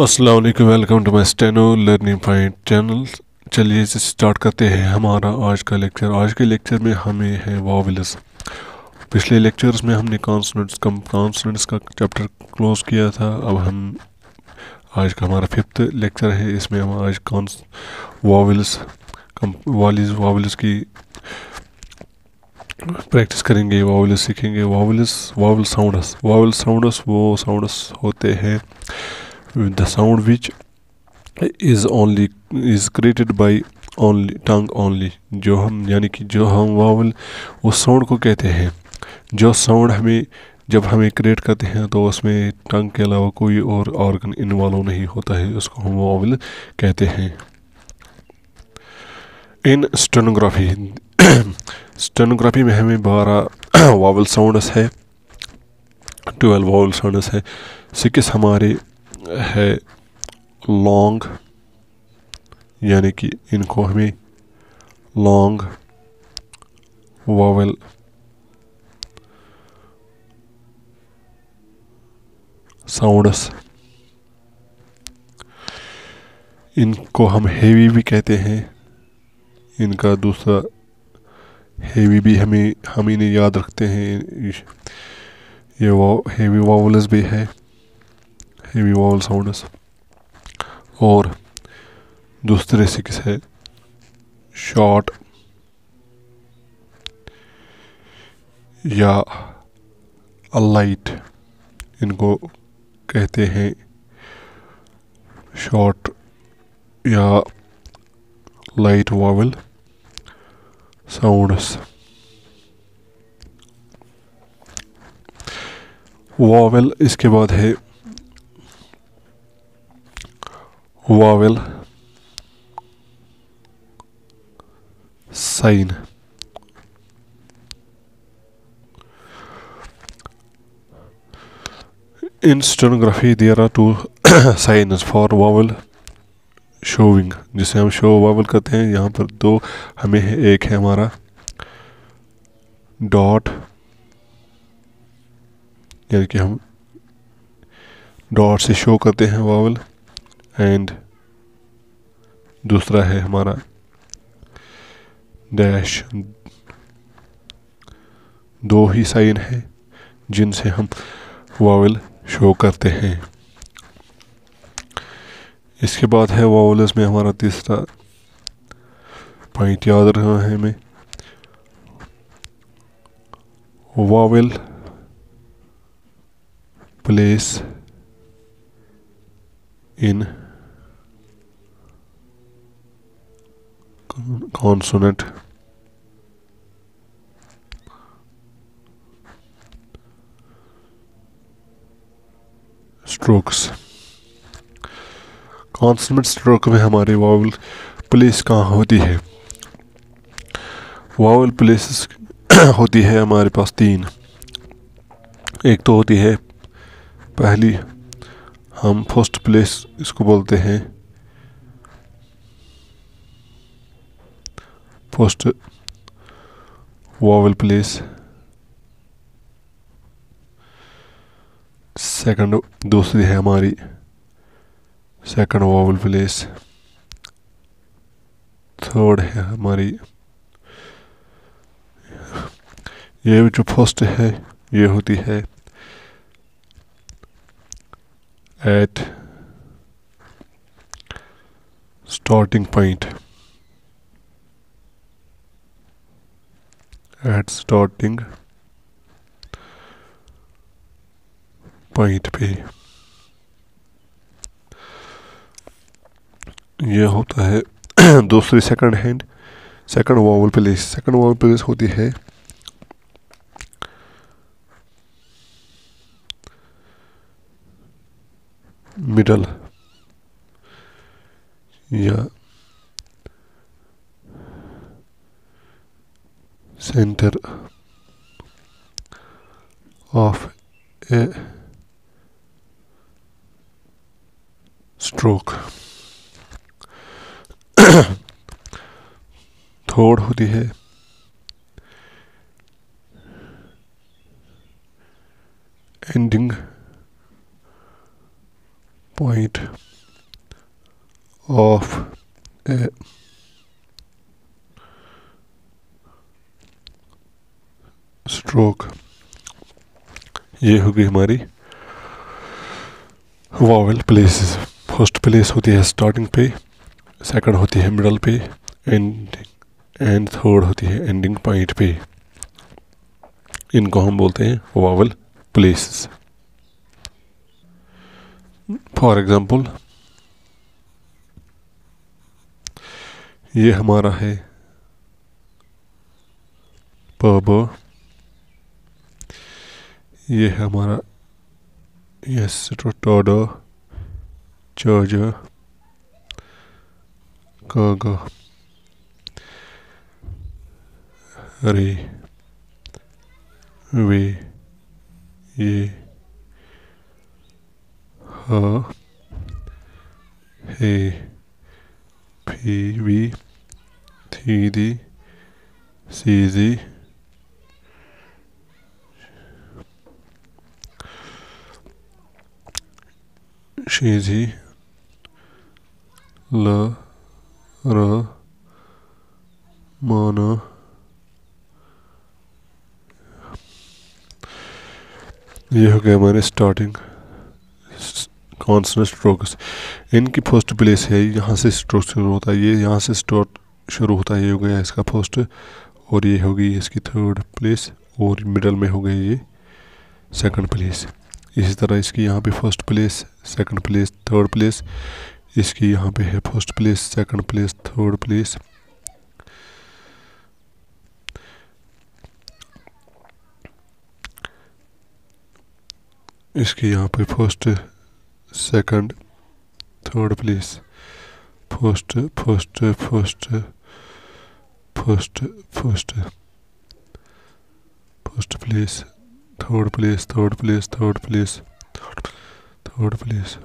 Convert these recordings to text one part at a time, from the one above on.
अस्सलाम वालेकुम to my steno learning point channel. चलिए इसे स्टार्ट करते हैं। हमारा आज का लेक्चर, आज के लेक्चर में हमें है वॉवल्स। पिछले लेक्चर्स में हमने कॉन्सोनेंट्स कम कॉन्सोनेंट्स का चैप्टर क्लोज किया था। अब हम, आज का हमारा फिफ्थ लेक्चर है। इसमें हम आज कॉन्स वॉवल्स, कम, वालिस, वॉवल्स की प्रैक्टिस करेंगे, वॉवल्स सीखेंगे। Vowels, vowel sounds vowel sounds वो साउंडस होते हैं। The sound which is only is created by only tongue only जो हम, यानी कि जो हम वावल उस साउंड को कहते हैं। जो साउंड हमें, जब हमें क्रिएट करते हैं तो उसमें टंग के अलावा कोई और ऑर्गन इन्वॉल्व नहीं होता है, उसको हम वावल कहते हैं। इन स्टेनोग्राफी स्टेनोग्राफी में हमें बारह वावल साउंडस है ट्वेल्व वावल साउंडस है। सिक्स हमारे है लॉन्ग यानी कि इनको हमें लॉन्ग वावल साउंडस इनको हम हेवी भी कहते हैं। इनका दूसरा हेवी भी हमें, हम इन्हें याद रखते हैं। ये वो हेवी वावल्स भी है। Heavy vowel sounds और दूसरे से किस है शॉर्ट या लाइट इनको कहते हैं शॉर्ट या लाइट वावल साउंड्स वावल इसके बाद है vowel sign in stenography there are two signs for vowel showing जिसे हम शो वावल कहते हैं यहाँ पर दो हमें एक है हमारा डॉट यानी कि हम डॉट से शो करते हैं वावल एंड दूसरा है हमारा डैश दो ही साइन है जिनसे हम वावल शो करते हैं। इसके बाद है वावल्स में हमारा तीसरा पॉइंट याद रखना है हमें। Vowel place in consonant strokes consonant stroke में हमारे वावल प्लेस कहाँ होती है? वावल प्लेस होती है हमारे पास तीन। एक तो होती है पहली, हम फ़र्स्ट प्लेस इसको बोलते हैं। फ़र्स्ट वॉवल प्लेस सेकंड दूसरी है हमारी. सेकंड वॉवल प्लेस थर्ड है हमारी. ये जो फ़र्स्ट है, ये होती है at starting point at starting point पे ये होता है दूसरी second hand second vowel place second vowel place होती है मिडल या center of a stroke third होती है ending point of a stroke ये होगी हमारी वावल प्लेसेस फ़र्स्ट प्लेस होती है स्टार्टिंग पे सेकंड होती है मिडल पे एंड एंड थर्ड होती है एंडिंग पॉइंट पे। इनको हम बोलते हैं वावल प्लेसेस फॉर एग्जांपल ये हमारा है पब ये है हमारा यस टोडो चर्जर कागा रे वे, ये, ह, हे, फ़ी, वी, थी, दी, सी, जी शीजी ल र माना ये हो गया हमारे स्टार्टिंग कॉन्सनेंट स्ट्रोक्स इनकी फ़र्स्ट प्लेस है, यहाँ से स्ट्रोक शुरू होता है, ये यहाँ से स्टार्ट शुरू होता है, ये हो गया इसका फ़र्स्ट और ये होगी इसकी थर्ड प्लेस और मिडल में हो गई ये सेकंड प्लेस इसी तरह इसकी यहाँ पे first place second place third place इसकी यहाँ पे है first place second place third place इसकी यहाँ पे first second third place first first first first first first place third place third place third place third place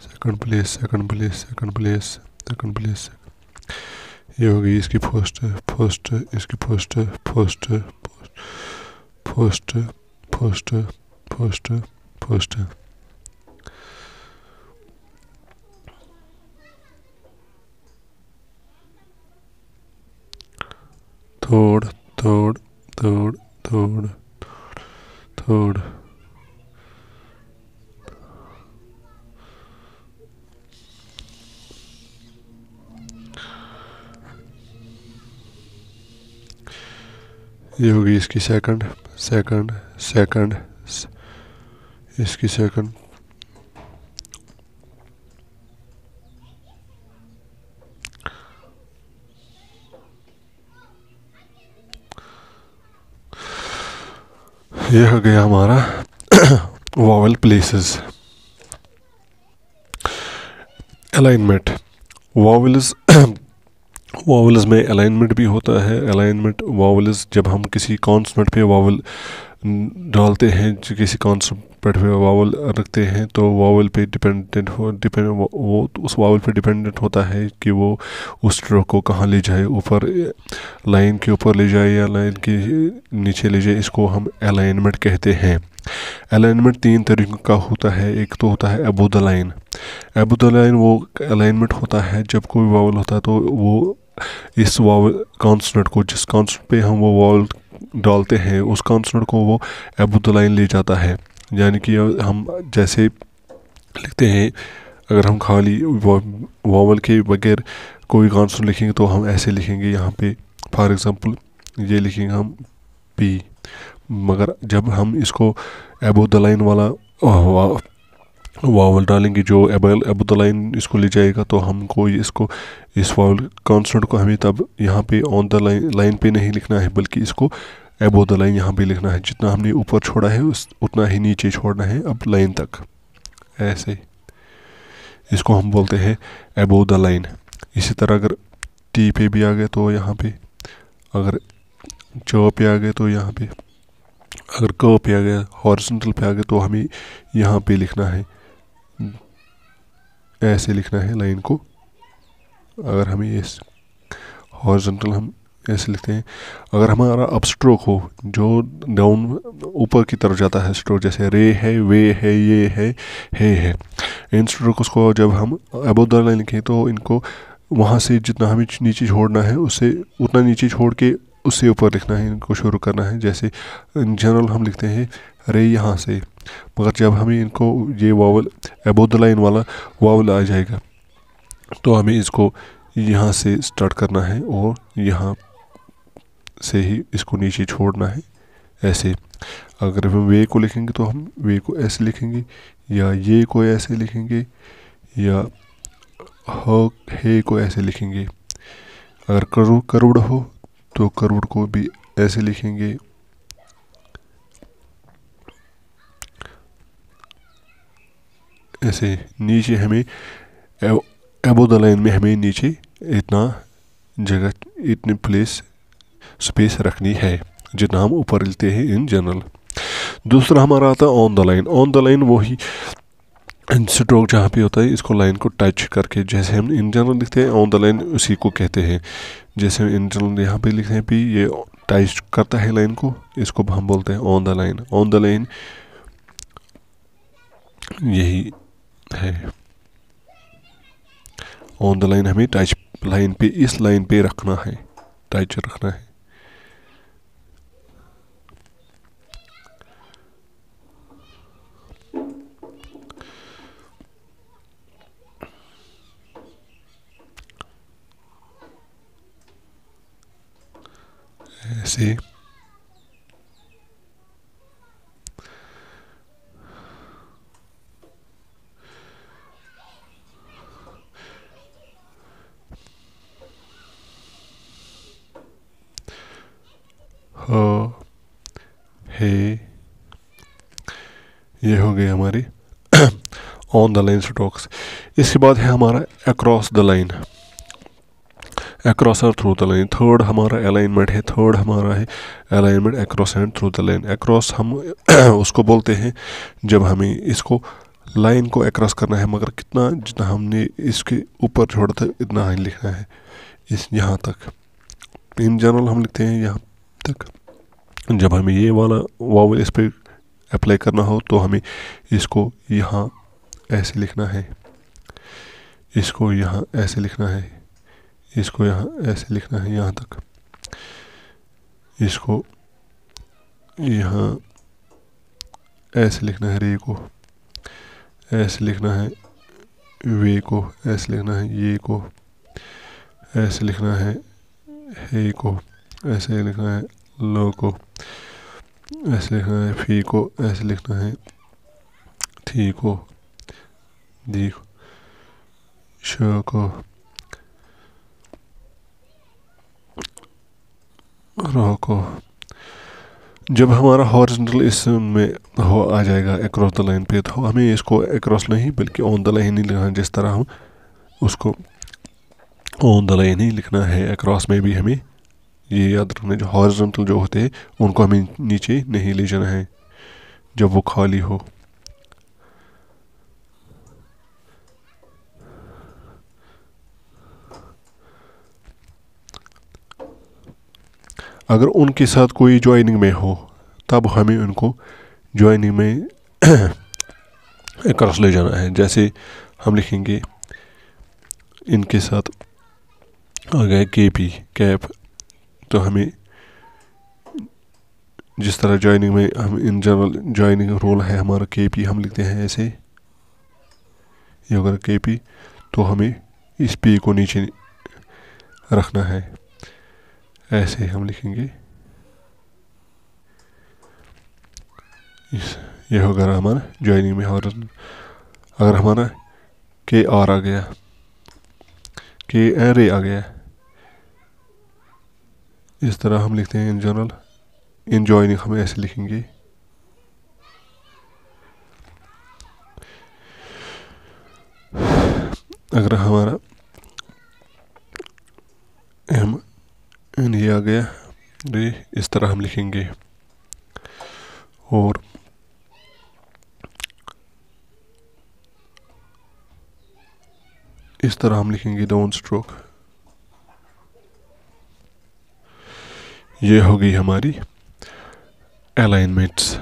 second place second place second place second place ये हो गई इसकी first first इसकी first first first first first first first थोड़ थोड़ थोड़ थोड़ थोड़ योगी इसकी सेकंड सेकंड सेकंड इसकी सेकंड ये हो गया हमारा vowel places alignment vowels vowels में अलाइनमेंट भी होता है। अलाइनमेंट वावल्स जब हम किसी कॉन्सनेंट पे वावल डालते हैं, जो किसी कॉन्सनेंट पे वावल रखते हैं तो वावल पे डिपेंडेंट हो डिपेंड वो उस वावल पे डिपेंडेंट होता है कि वो उस स्ट्रोक को कहाँ ले जाए, ऊपर लाइन के ऊपर ले जाए या लाइन के नीचे ले जाए, इसको हम अलाइनमेंट कहते हैं। अलाइनमेंट तीन तरीक़ों का होता है, एक तो होता है अबूद लाइन अबूद लाइन वो अलाइनमेंट होता है, जब कोई वावल होता है तो वो इस वावल कॉन्सनेंट को, जिस कॉन्सनेंट पे हम वो वावल डालते हैं, उस कॉन्सनेंट को वो अबूद लाइन ले जाता है। यानी कि हम जैसे लिखते हैं, अगर हम खाली वावल के बगैर कोई कॉन्सनेंट लिखेंगे तो हम ऐसे लिखेंगे, यहाँ पे फॉर एग्ज़ाम्पल ये लिखेंगे हम पी मगर जब हम इसको एबो द लाइन वाला वावल डालेंगे, जो एबल एबो द लाइन इसको ले जाएगा तो हमको इसको, इस वावल कॉन्सनेंट को हमें तब यहाँ पे ऑन द लाइन लाइन पे नहीं लिखना है, बल्कि इसको एबो द लाइन यहाँ पे लिखना है। जितना हमने ऊपर छोड़ा है, उस उतना ही नीचे छोड़ना है अब लाइन तक। ऐसे। इसको हम बोलते हैं एबो द लाइन। इसी तरह अगर टी पे भी आ गए तो यहाँ पे। अगर च पे आ गए तो यहाँ पे। अगर क पे आ गया हॉरिजेंटल पे आ गए तो हमें यहाँ पे लिखना है। ऐसे लिखना है लाइन को। अगर हमें इस हॉरिजेंटल हम ऐसे लिखते हैं? अगर हमारा अप स्ट्रोक हो, जो डाउन ऊपर की तरफ़ जाता है स्ट्रोक जैसे रे है, वे है, ये है, हे है, इन स्ट्रोक्स को जब हम अबो द लाइन लिखें तो इनको वहाँ से जितना हमें नीचे छोड़ना है, उससे, उतना नीचे छोड़ के उससे ऊपर लिखना है, इनको शुरू करना है। जैसे इन जनरल हम लिखते हैं, रे यहाँ से, मगर जब हमें इनको, ये वावल एबो द लाइन वाला वावल आ जाएगा तो हमें इसको यहाँ से स्टार्ट करना है और यहाँ से ही इसको नीचे छोड़ना है, ऐसे। अगर हम वे को लिखेंगे तो हम वे को ऐसे लिखेंगे, या ये को ऐसे लिखेंगे, या ह, हे को ऐसे लिखेंगे। अगर करोड़ करोड़ हो तो करोड़ को भी ऐसे लिखेंगे। ऐसे नीचे हमें एबो द लाइन में हमें नीचे इतना जगह, इतनी प्लेस स्पेस रखनी है जितना हम ऊपर लेते हैं इन जनरल दूसरा हमारा आता है on the line on the line वही स्ट्रोक जहाँ पे होता है, इसको लाइन को टच करके जैसे हम इन जनरल लिखते हैं ऑन द लाइन उसी को कहते हैं। जैसे हम इन जनरल यहाँ पे लिखते हैं भी ये टच करता है लाइन को, इसको हम बोलते हैं on the line on the line यही है। ऑन द लाइन हमें टच लाइन पे, इस लाइन पे रखना है। टच रखना है। ऐसे हे ये हो गई हमारी ऑन द लाइन स्ट्रोक्स इसके बाद है हमारा अक्रॉस द लाइन अक्रॉस और थ्रू द लाइन थर्ड हमारा अलाइनमेंट है. थर्ड हमारा है alignment across and through the line across हम उसको बोलते हैं जब हमें इसको लाइन को एक्रॉस करना है, मगर कितना जितना हमने इसके ऊपर छोड़ा था, इतना ही लिखना है. इस यहाँ तक. इन जनरल हम लिखते हैं यहाँ तक. जब हमें ये वाला वावल इस पर अप्लाई करना हो तो हमें इसको यहाँ ऐसे लिखना है. इसको यहाँ ऐसे लिखना है. इसको यहाँ ऐसे लिखना है, यहाँ तक। इसको यहाँ ऐसे लिखना है, रे को। ऐसे लिखना है, वे को। ऐसे लिखना है, ये को। ऐसे लिखना है, हे को। ऐसे लिखना है, लो को। ऐसे लिखना है, फ़ी को। ऐसे लिखना है थी को। दी को। श को। रो को जब हमारा हॉरिजॉन्टल इस में हो, आ जाएगा अक्रॉस द लाइन पे तो हमें इसको अक्रॉस नहीं, बल्कि ऑन द लाइन ही लिखना है, जिस तरह हम उसको ऑन द लाइन ही लिखना है अक्रॉस में भी हमें ये याद रखना जो हॉरिजॉन्टल जो होते हैं, उनको हमें नीचे नहीं ले जाना है, जब वो खाली हो। अगर उनके साथ कोई ज्वाइनिंग में हो, तब हमें उनको ज्वाइनिंग में क्रॉस ले जाना है। जैसे हम लिखेंगे, इनके साथ आ गए के पी कैप तो हमें जिस तरह ज्वाइनिंग में हम इन जनरल ज्वाइनिंग रोल है, हमारा के पी हम लिखते हैं ऐसे। ये अगर के पी तो हमें इस पी को नीचे रखना है। ऐसे हम लिखेंगे। इस ये होगा हमारा ज्वाइनिंग में और अगर हमारा के आर आ गया के एरे आ गया, इस तरह हम लिखते हैं इन जनरल इन ज्वाइनिंग हम ऐसे लिखेंगे। अगर हमारा हम इन ये आ गया रे इस तरह हम लिखेंगे। और इस तरह हम लिखेंगे डाउन स्ट्रोक ये हो गई हमारी अलाइनमेंट्स